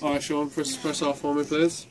Alright, Sean, press, press R for me, please.